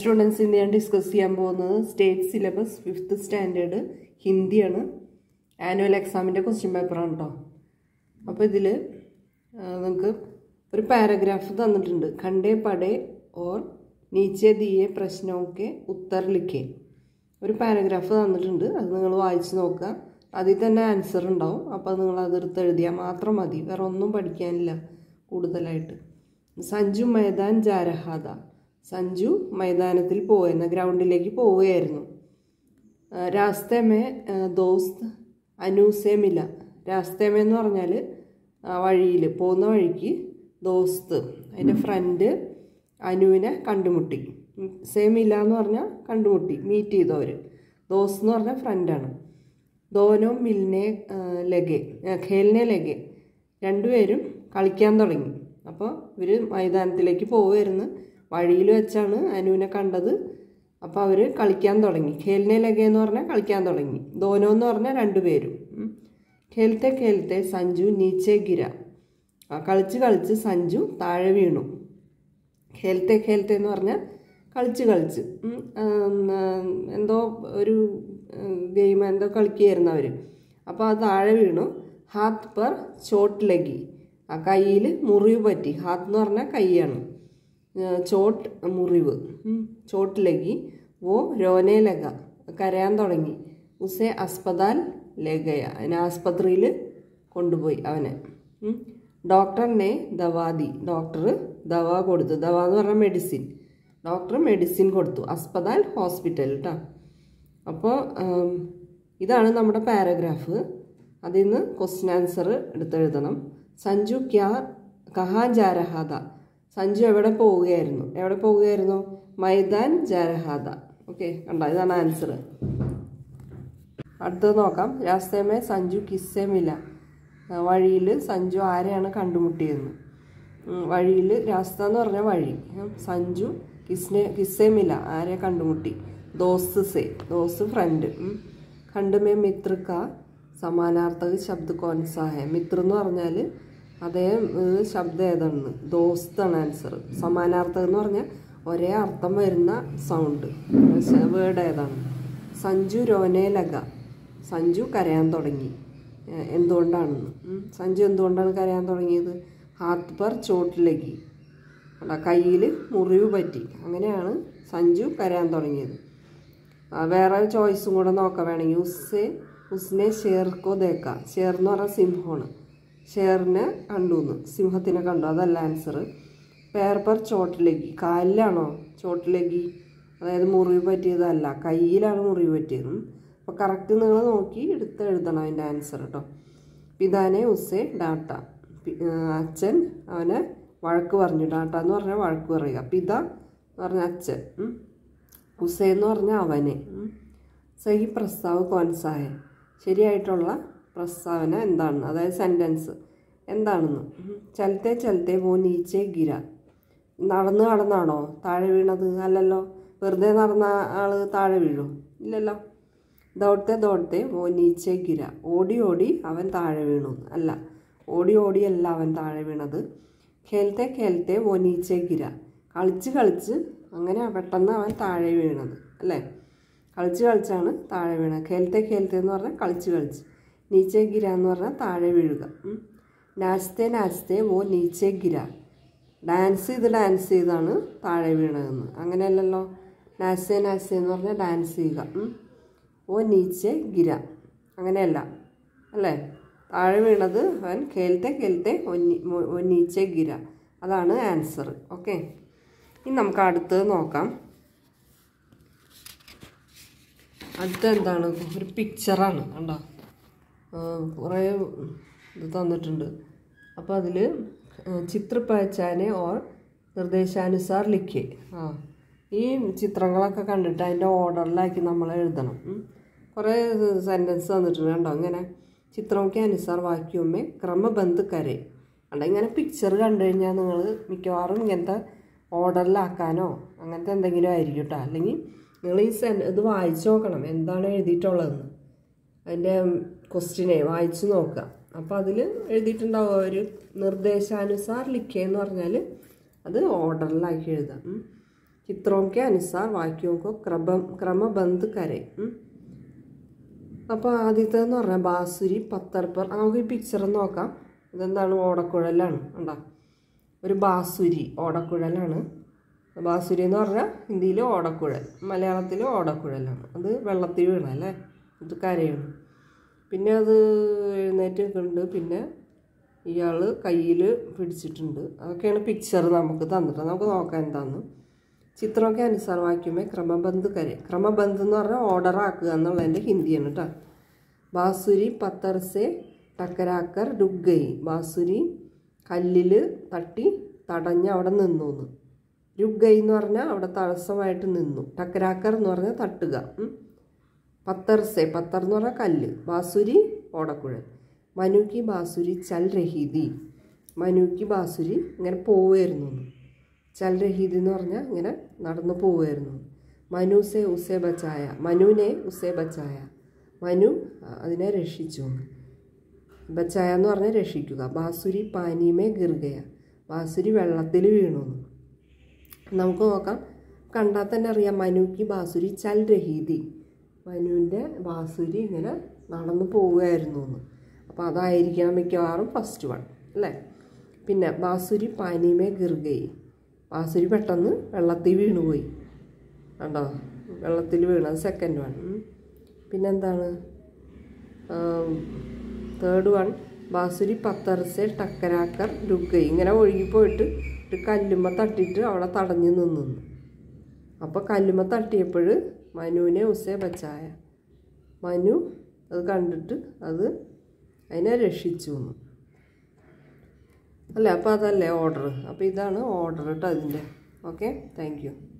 സ്റ്റുഡൻസിന് ഞാൻ ഡിസ്കസ് ചെയ്യാൻ പോകുന്നത് സ്റ്റേറ്റ് സിലബസ് ഫിഫ്ത്ത് സ്റ്റാൻഡേർഡ് ഹിന്ദിയാണ്. ആനുവൽ എക്സാമിന്റെ ക്വസ്റ്റ്യൻ പേപ്പറാണ് കേട്ടോ അപ്പോൾ ഇതിൽ നമുക്ക് ഒരു പാരഗ്രാഫ് തന്നിട്ടുണ്ട്. കണ്ടേ പടേ ഓർ നീച്ചെ ദിയെ പ്രശ്നമൊക്കെ ഉത്തർ ലിഖേ. ഒരു പാരഗ്രാഫ് തന്നിട്ടുണ്ട്. അത് നിങ്ങൾ വായിച്ച് നോക്കുക. അതിൽ തന്നെ ആൻസർ ഉണ്ടാവും. അപ്പോൾ നിങ്ങൾ അതെടുത്ത് എഴുതിയാൽ മാത്രം മതി. വേറെ ഒന്നും പഠിക്കാനില്ല കൂടുതലായിട്ട്. സഞ്ജു മൈദാൻ ജാരഹാദ. സഞ്ജു മൈതാനത്തിൽ പോയിരുന്നു ഗ്രൗണ്ടിലേക്ക് പോവുകയായിരുന്നു. രാസ്തമേ ദോസ്ത് അനൂസേമില്ല രാസ്തമേ എന്ന് പറഞ്ഞാൽ വഴിയിൽ പോകുന്ന വഴിക്ക് ദോസ്ത് അതിന്റെ ഫ്രണ്ട് അനുവിനെ കണ്ടുമുട്ടി. സേമില്ല എന്ന് പറഞ്ഞാൽ കണ്ടുമുട്ടി മീറ്റ് ചെയ്തവർ. ദോസ് എന്ന് പറഞ്ഞാൽ ഫ്രണ്ടാണ്. ദോനോ മിൽനെ ലഗെ ഖേലിനെ ലഗെ രണ്ടുപേരും കളിക്കാൻ തുടങ്ങി. അപ്പോൾ ഇവർ മൈതാനത്തിലേക്ക് പോവുമായിരുന്നു വഴിയിൽ വെച്ചാണ് അനുവിനെ കണ്ടത്. അപ്പോൾ അവർ കളിക്കാൻ തുടങ്ങി. ഖേലിനെ ലഗെ എന്ന് പറഞ്ഞാൽ കളിക്കാൻ തുടങ്ങി. ദോനോ എന്ന് പറഞ്ഞാൽ രണ്ടുപേരും ഖേലത്തെ ഖേലത്തെ സഞ്ജു നീച്ചേ ഗിര. കളിച്ച് കളിച്ച് സഞ്ജു താഴെ വീണു. ഖേലത്തെ ഖേലത്തെ എന്ന് പറഞ്ഞാൽ കളിച്ച് കളിച്ച്. എന്തോ ഒരു ഗെയിം എന്തോ കളിക്കുകയായിരുന്നു അവർ അപ്പോൾ അത് താഴെ വീണു. ഹാത്ത് പെർ ചോട്ട് ലഗി. ആ കയ്യിൽ മുറിവ് പറ്റി. ഹാത്ത് എന്ന് പറഞ്ഞാൽ കൈയാണ്. ചോട്ട് മുറിവ്. ചോട്ട് ലഗി ഓ രോനെ ലഗ കരയാൻ തുടങ്ങി. ഉസെ അസ്പതാൽ ലഗയ അതിനെ ആസ്പത്രിയിൽ കൊണ്ടുപോയി അവനെ. ഡോക്ടറിനെ ദവാദി. ഡോക്ടർ ദവ കൊടുത്തു. ദവ എന്ന് പറഞ്ഞാൽ മെഡിസിൻ. ഡോക്ടർ മെഡിസിൻ കൊടുത്തു. അസ്പതാൽ ഹോസ്പിറ്റൽ കേട്ടോ അപ്പോൾ ഇതാണ് നമ്മുടെ പാരഗ്രാഫ്. അതിൽ നിന്ന് ക്വസ്റ്റ്യൻ ആൻസർ എടുത്തെഴുതണം. സഞ്ജു ക്യാ കഹാ ജാരഹാദ. സഞ്ജു എവിടെ പോവുകയായിരുന്നു? എവിടെ പോവുകയായിരുന്നു? മൈദാൻ ജാരഹാദ ഓക്കെ കണ്ടോ? ഇതാണ് ആൻസർ അടുത്തത് നോക്കാം. രാസ്തമേ സഞ്ജു കിസ്സേമില്ല വഴിയിൽ സഞ്ജു ആരെയാണ് കണ്ടുമുട്ടിയതെന്ന് വഴിയിൽ രാസ്ത എന്ന് പറഞ്ഞ വഴി. സഞ്ജു കിസ്നെ കിസ്സേമില്ല ആരെ കണ്ടുമുട്ടി? ദോസ് സേ. ദോസ് ഫ്രണ്ട് കണ്ടുമേ മിത്രക്ക. സമാനാർത്ഥക ശബ്ദ കോൻസാഹ. മിത്ര എന്ന് പറഞ്ഞാൽ അതേ ശബ്ദം ഏതാണ്? ദോസ്താണ് ആൻസർ സമാനാർത്ഥം എന്ന് പറഞ്ഞാൽ ഒരേ അർത്ഥം വരുന്ന സൗണ്ട് വേർഡ് ഏതാണ്? സഞ്ജു രോനേലക സഞ്ജു കരയാൻ തുടങ്ങി. എന്തുകൊണ്ടാണെന്ന്? സഞ്ജു എന്തുകൊണ്ടാണ് കരയാൻ തുടങ്ങിയത്? ഹാത്ത് പർ ചോട്ടിലകി കയ്യിൽ മുറിവ് പറ്റി. അങ്ങനെയാണ് സഞ്ജു കരയാൻ തുടങ്ങിയത്. വേറെ ചോയ്സും കൂടെ നോക്കാം. വേണമെങ്കിൽ ഉസ്സെ ഉസ്നെ ഷേർക്കോ ദേക്ക. ഷേർ എന്ന് പറഞ്ഞാൽ സിംഹമാണ്. ഷേറിനെ കണ്ടു എന്ന് സിംഹത്തിനെ കണ്ടു. അതല്ല ആൻസർ പേർപ്പർ പർ ചോട്ടിലേക്ക് കാലിലാണോ? ചോട്ടിലേക്ക് അതായത് മുറിവ് പറ്റിയതല്ല. കയ്യിലാണ് മുറിവ് പറ്റിയത്. അപ്പോൾ കറക്റ്റ് നിങ്ങൾ നോക്കി എടുത്ത് എഴുതണം അതിന്റെ ആൻസർ കേട്ടോ പിതാനെ ഉസ്സെ ഡാട്ട. അച്ഛൻ അവനെ വഴക്ക് പറഞ്ഞു. ഡാട്ട എന്ന് പറഞ്ഞാൽ വഴക്ക് പറയുക. പിത എന്ന് പറഞ്ഞാൽ അച്ഛൻ. ഉസേ എന്ന് പറഞ്ഞാൽ അവനെ. സഹി പ്രസ്താവ് കോൻസായ ശരിയായിട്ടുള്ള പ്രസ്താവന എന്താണ്? അതായത് സെന്റൻസ് എന്താണെന്ന്? ചലത്തെ ചലത്തെ പോ നീച്ചേ ഗിര. നടന്ന് നടന്നാണോ താഴെ വീണത്? അല്ലല്ലോ. വെറുതെ നടന്ന ആൾ താഴെ വീഴും. ഇല്ലല്ലോ. ദോടത്തെ ദോടത്തെ ഓ നീച്ചേ ഗിര. ഓടി ഓടി അവൻ താഴെ വീണു. അല്ല ഓടി ഓടിയല്ല അവൻ താഴെ വീണത്. ഖേലത്തെ ഖേലത്തെ ഓ നീച്ചേ ഗിര. കളിച്ച് കളിച്ച് അങ്ങനെ പെട്ടെന്ന് അവൻ താഴെ വീണത്. അല്ലേ? കളിച്ച് കളിച്ചാണ് താഴെ വീണത്. ഖേലത്തെ ഖേലത്തെ എന്ന് പറഞ്ഞാൽ കളിച്ച് കളിച്ച്. നീച്ചെ ഗിര എന്ന് പറഞ്ഞാൽ താഴെ വീഴുക. നാച്ചത്തെ നാച്ചത്തെ ഓ നീച്ചെ ഗിര ഡാൻസ് ചെയ്ത് ഡാൻസ് ചെയ്താണ് താഴെ വീണതെന്ന്. അങ്ങനെയല്ലല്ലോ? നാച്ചേ നാച്ചേ എന്ന് പറഞ്ഞാൽ ഡാൻസ് ചെയ്യുക. ഓ നീച്ചെ ഗിര അങ്ങനെയല്ല. അല്ലേ? താഴെ വീണത് അവൻ കേൽത്തെ കേൽത്തെ ഒ നീച്ചെ ഗിര അതാണ് ആൻസർ ഓക്കെ? ഇനി നമുക്ക് അടുത്തത് നോക്കാം. അടുത്ത് എന്താണ് ഒരു പിക്ചറാണ്. കണ്ടോ? കുറേ ഇത് തന്നിട്ടുണ്ട്. അപ്പോൾ അതിൽ ചിത്ര പഹച്ചാനെ ഓർ നിർദ്ദേശാനുസാർ ലിഖേ ആ ഈ ചിത്രങ്ങളൊക്കെ കണ്ടിട്ട് അതിന്റെ ഓർഡറിലാക്കി നമ്മൾ എഴുതണം. കുറേ സെന്റൻസ് തന്നിട്ടുണ്ട് കണ്ടോ? അങ്ങനെ ചിത്രമൊക്കെ അനുസാർ വാക്യവുമേ ക്രമബന്ധുക്കരെ. അല്ല ഇങ്ങനെ പിക്ചർ കണ്ടു കഴിഞ്ഞാൽ നിങ്ങൾ മിക്കവാറും ഇങ്ങനത്തെ ഓർഡറിലാക്കാനോ അങ്ങനത്തെ എന്തെങ്കിലും ആയിരിക്കും കേട്ടോ അല്ലെങ്കിൽ നിങ്ങൾ ഈ സെൻ ഇത് വായിച്ചു നോക്കണം. എന്താണ് എഴുതിയിട്ടുള്ളതെന്ന്. അതിന്റെ ക്വസ്റ്റിനെ വായിച്ചു നോക്കുക അപ്പോൾ അതിൽ എഴുതിയിട്ടുണ്ടാവും ഒരു നിർദ്ദേശാനുസാർ ലിഖേ എന്ന് പറഞ്ഞാൽ അത് ഓർഡറിലാക്കി എഴുതാം. ചിത്രോം കെ അനുസാർ വാക്യോം കോ ക്രമ ക്രമബന്ധ് കരെ. അപ്പോൾ ആദ്യത്തെ എന്ന് പറഞ്ഞാൽ ബാസുരി പത്തർപ്പർ. നമുക്ക് ഈ പിക്ചർ നോക്കാം. ഇതെന്താണ്? ഓടക്കുഴലാണ്. ഉണ്ടോ ഒരു ബാസുരി ഓടക്കുഴലാണ്. ബാസുരി എന്ന് പറഞ്ഞാൽ ഹിന്ദിയിൽ ഓടക്കുഴൽ മലയാളത്തിൽ ഓടക്കുഴലാണ്. അത് വെള്ളത്തിൽ വീണ അല്ലേ ഇത് കരയണം. പിന്നെ അത് എഴുന്നേറ്റ് നിൽക്കുന്നുണ്ട്. പിന്നെ ഇയാൾ കയ്യിൽ പിടിച്ചിട്ടുണ്ട്. അതൊക്കെയാണ് പിക്ചർ നമുക്ക് തന്നിട്ട്. നമുക്ക് നോക്കാൻ എന്താന്ന്. ചിത്രമൊക്കെ അനുസാർ വാക്യമേ ക്രമബന്ധ് കരെ. ക്രമബന്ധ് എന്ന് പറഞ്ഞാൽ ഓർഡർ ആക്കുക എന്നുള്ളതിന്റെ ഹിന്ദിയാണ് കേട്ടോ ബാസുരി പത്തർസെ ടക്കരാക്കർ രുഗൈ ബാസുരി കല്ലിൽ തട്ടി തടഞ്ഞ് അവിടെ നിന്നു എന്ന് രുഗൈ എന്ന് പറഞ്ഞാൽ അവിടെ തടസ്സമായിട്ട് നിന്നു. ടക്കരാക്കർ എന്ന് പറഞ്ഞാൽ തട്ടുക. പത്തർസെ പത്തർ എന്ന് പറഞ്ഞാൽ കല്ല്. ബാസുരി ഓടക്കുഴൽ. മനുക്കി ബാസുരി ചൽ രഹീതി. മനുക്കി ബാസുരി ഇങ്ങനെ പോവുമായിരുന്നു. ചൽ രഹീതി എന്ന് പറഞ്ഞാൽ ഇങ്ങനെ നടന്നു പോവുമായിരുന്നു മനുസെ ഉസേ ബച്ചായ. മനുവിനെ ഉസേ ബച്ചായ. മനു അതിനെ രക്ഷിച്ചു. ബച്ചായ എന്ന് പറഞ്ഞാൽ രക്ഷിക്കുക. ബാസുരി പാനീമേ ഗിർഗയ ബാസുരി വെള്ളത്തിൽ വീണു. നമുക്ക് നോക്കാം. കണ്ടാൽ തന്നെ അറിയാം. മനുക്കി ബാസുരി ചൽ രഹീതി. മനുവിന്റെ ബാസുരി ഇങ്ങനെ നടന്നു പോവുകയായിരുന്നു എന്ന് അപ്പോൾ അതായിരിക്കണം മിക്കവാറും ഫസ്റ്റ് വൺ അല്ലേ? പിന്നെ ബാസുരി പാനീമേ ഗിർഗൈ. ബാസുരി പെട്ടെന്ന് വെള്ളത്തിൽ വീണുപോയി. കണ്ടോ? വെള്ളത്തിൽ വീണത് സെക്കൻഡ് വൺ പിന്നെന്താണ്? തേർഡ് വൺ ബാസുരി പത്തറസെ ടക്കരാക്കർ രുഗൈ. ഇങ്ങനെ ഒഴുകിപ്പോയിട്ട് ഒരു കല്ലുമ്മ തട്ടിയിട്ട് അവിടെ തടഞ്ഞു നിന്നു അപ്പോൾ കല്ലുമ്മ തട്ടിയപ്പോൾ മനുവിനെ ഉസേ ബച്ചായ മനു അത് കണ്ടിട്ട് അത് അതിനെ രക്ഷിച്ചു എന്ന്. അല്ല? അപ്പോൾ അതല്ലേ ഓർഡർ അപ്പോൾ ഇതാണ് ഓർഡർ കേട്ടോ അതിന്റെ. Okay thank